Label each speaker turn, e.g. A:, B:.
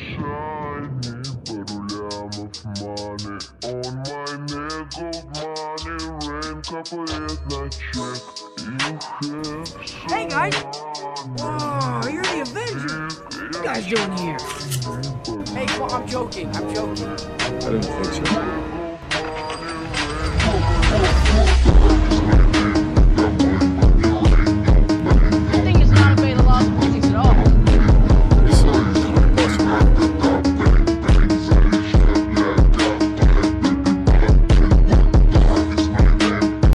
A: shiny, paruliam of money On my neck gold money, rain капает на чек Hey guys! Whoa, you're
B: the Avenger!
A: What you guys doing here? Hey, well, I'm joking, I'm joking. I
C: didn't think
A: so.